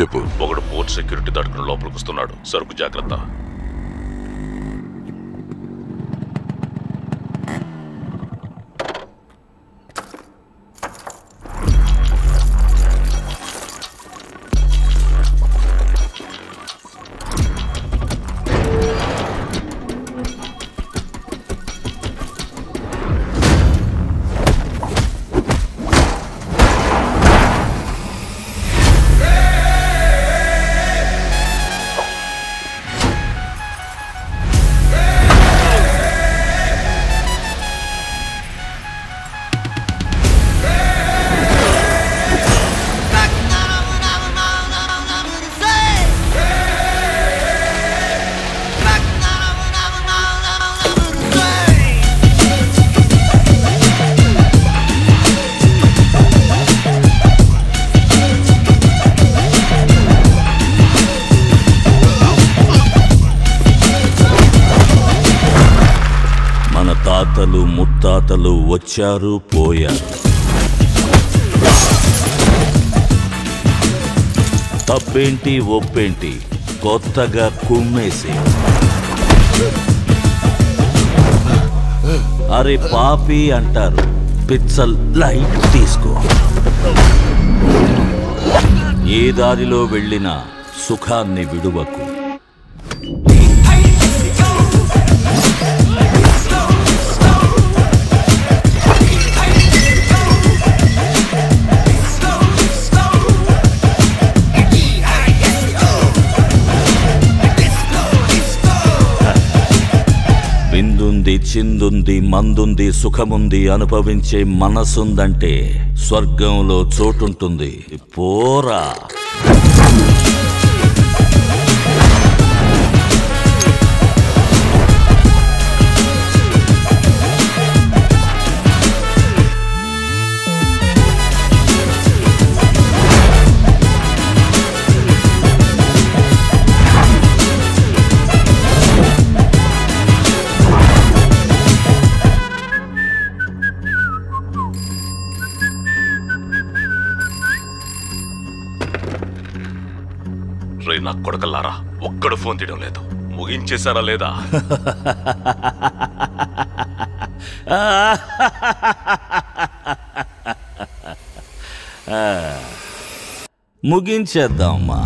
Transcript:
చెప్పు. ఒకడు port security దాటుకుని లోపలికి వస్తున్నాడు. సరుకు జాగ్రత్త. తాతలు ముత్తాతలు వచ్చారు పోయారు. తప్పేంటి ఒప్పేంటి? కొత్తగా కుమ్మేసి అరే పాపి అంటారు పిచ్చల్ లైట్ తీసుకో. ఏ దారిలో వెళ్ళినా సుఖాన్ని విడువకు. విందుంది చిందుంది మందుంది సుఖముంది అనుభవించే మనసుందంటే స్వర్గంలో చోటుంటుంది. పోరా. రే నా కొడకల్లారా? ఒక్కడు ఫోన్ తీయడం లేదు. ముగించేశారా లేదా? ముగించేద్దామా